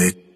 perfect